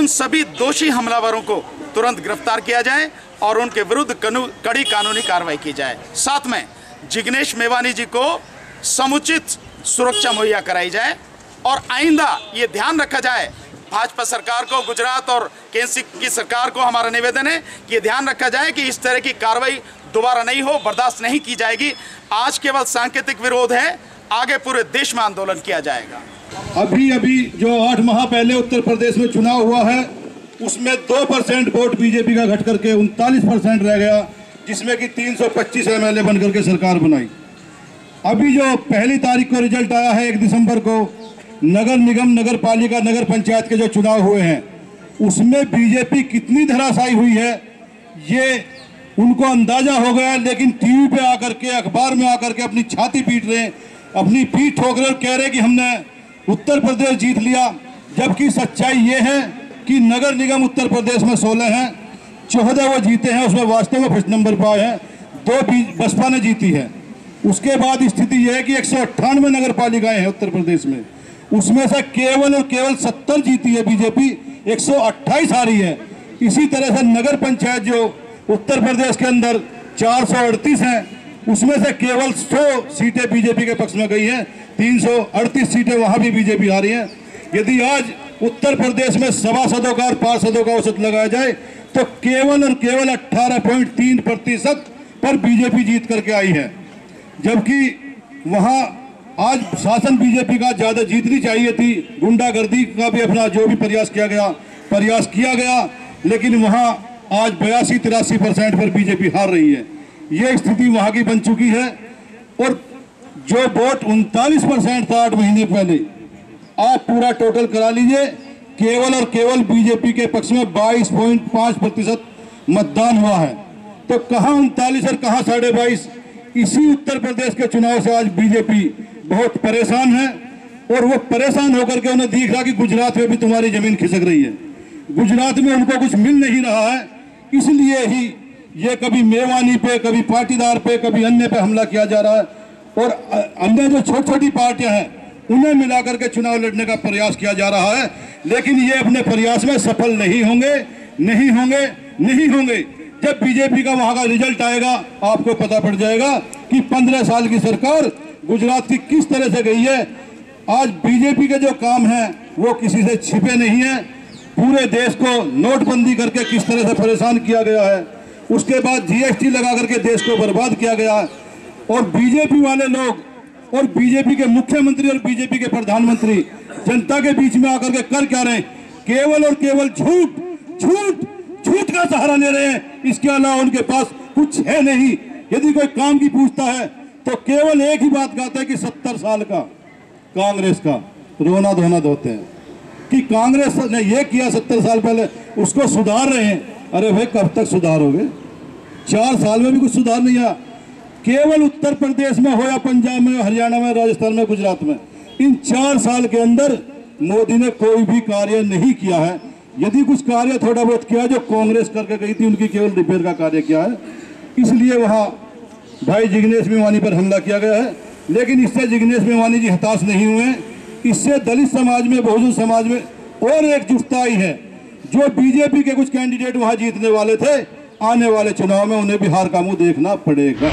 उन सभी दोषी हमलावरों को तुरंत गिरफ़्तार किया जाए और उनके विरुद्ध कड़ी कानूनी कार्रवाई की जाए। साथ में जिग्नेश मेवानी जी को समुचित सुरक्षा मुहैया कराई जाए और आइंदा ये ध्यान रखा जाए, भाजपा सरकार को, गुजरात और केंद्र की सरकार को हमारा निवेदन है कि ध्यान रखा जाए कि इस तरह की कार्रवाई दोबारा नहीं हो, बर्दाश्त नहीं की जाएगी। आज केवल सांकेतिक विरोध है, आगे पूरे देश में आंदोलन किया जाएगा। अभी अभी जो आठ माह पहले उत्तर प्रदेश में चुनाव हुआ है, उसमें दो परसेंट वोट बीजेपी का घट करके उनतालीस परसेंट रह गया, जिसमें कि 325 एमएलए बन करके सरकार बनाई। अभी जो पहली तारीख को रिज़ल्ट आया है एक दिसंबर को, नगर निगम, नगर पालिका, नगर पंचायत के जो चुनाव हुए हैं, उसमें बीजेपी कितनी धराशायी हुई है, ये उनको अंदाज़ा हो गया, लेकिन टीवी पे आकर के, अखबार में आकर के अपनी छाती पीट रहे अपनी पीठ ठोक रहे और कह रहे कि हमने उत्तर प्रदेश जीत लिया, जबकि सच्चाई ये है कि नगर निगम उत्तर प्रदेश में सोलह हैं, चौदह वो जीते हैं, उसमें वास्तव में फ़र्स्ट नंबर पर आए हैं, दो बसपा ने जीती है। उसके बाद स्थिति यह है कि एक नगर पालिकाएँ हैं उत्तर प्रदेश में। उसमें से केवल और केवल सत्तर जीती है बीजेपी 128 हारी है। इसी तरह से नगर पंचायत जो उत्तर प्रदेश के अंदर चार सौ अड़तीस हैं उसमें से केवल 100 सीटें बीजेपी के पक्ष में गई हैं 338 सीटें वहाँ भी बीजेपी आ रही हैं। यदि आज उत्तर प्रदेश में सभासदों का और पार्षदों का औसत लगाया जाए तो केवल और केवल 18.3 प्रतिशत पर बीजेपी जीत करके आई है। जबकि वहाँ आज शासन बीजेपी का ज़्यादा जीतनी चाहिए थी, गुंडागर्दी का भी अपना जो भी प्रयास किया गया, प्रयास किया गया, लेकिन वहाँ आज बयासी तिरासी परसेंट पर बीजेपी हार रही है। ये स्थिति वहाँ की बन चुकी है और जो वोट उनतालीस परसेंट था आठ महीने पहले आप पूरा टोटल करा लीजिए। केवल और केवल बीजेपी के पक्ष में बाईस पॉइंट पाँच प्रतिशत मतदान हुआ है। तो कहा उनतालीस और कहा साढ़े बाईस? इसी उत्तर प्रदेश के चुनाव से आज बीजेपी बहुत परेशान है और वो परेशान होकर के उन्हें दिख रहा कि गुजरात में भी तुम्हारी ज़मीन खिसक रही है। गुजरात में उनको कुछ मिल नहीं रहा है, इसलिए ही ये कभी मेवानी पे, कभी पाटीदार पे, कभी अन्य पे हमला किया जा रहा है। और अन्य जो छोटी छोटी पार्टियाँ हैं, उन्हें मिलाकर के चुनाव लड़ने का प्रयास किया जा रहा है। लेकिन ये अपने प्रयास में सफल नहीं होंगे नहीं होंगे नहीं होंगे। जब बीजेपी का वहाँ का रिज़ल्ट आएगा, आपको पता पड़ जाएगा कि पंद्रह साल की सरकार गुजरात की किस तरह से गई है। आज बीजेपी के जो काम है, वो किसी से छिपे नहीं है। पूरे देश को नोटबंदी करके किस तरह से परेशान किया गया है। उसके बाद जीएसटी लगा करके देश को बर्बाद किया गया। और बीजेपी वाले लोग, और बीजेपी के मुख्यमंत्री और बीजेपी के प्रधानमंत्री, जनता के बीच में आकर के कर क्या रहे केवल और केवल झूठ झूठ झूठ का सहारा ले रहे हैं। इसके अलावा उनके पास कुछ है नहीं। यदि कोई काम की पूछता है तो केवल एक ही बात कहते हैं कि सत्तर साल का कांग्रेस का रोना धोना धोते हैं। कि कांग्रेस ने ये किया सत्तर साल पहले, उसको सुधार रहे हैं। अरे भाई, कब तक सुधारोगे? चार साल में भी कुछ सुधार नहीं आया। केवल उत्तर प्रदेश में हो या पंजाब में, हरियाणा में, राजस्थान में, गुजरात में। इन चार साल के अंदर मोदी ने कोई भी कार्य नहीं किया है। यदि कुछ कार्य थोड़ा बहुत किया जो कांग्रेस करके गई थी, उनकी केवल रिपेयर का कार्य किया है। इसलिए वहाँ भाई जिग्नेश मेवानी पर हमला किया गया है। लेकिन इससे जिग्नेश मेवानी जी हताश नहीं हुए इससे दलित समाज में, बहुजन समाज में और एकजुटता आई है। जो बीजेपी के कुछ कैंडिडेट वहाँ जीतने वाले थे आने वाले चुनाव में उन्हें बिहार का मुँह देखना पड़ेगा।